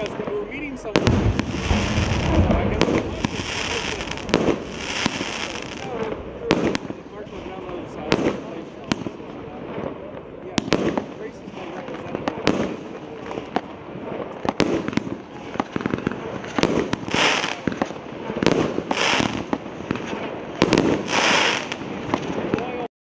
because they were meeting someone.